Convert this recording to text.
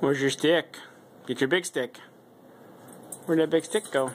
Where's your stick? Get your big stick. Where'd that big stick go?